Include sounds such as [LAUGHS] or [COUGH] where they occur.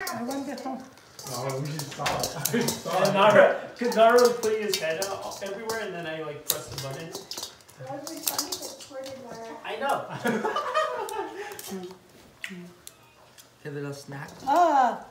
I wonder how. [LAUGHS] No, we just saw it. I saw And it. Nara, cause Nara was putting his head out everywhere, and then I like pressed the button. That would be funny if it squirted Laura. I know. Give it A snack. Ah,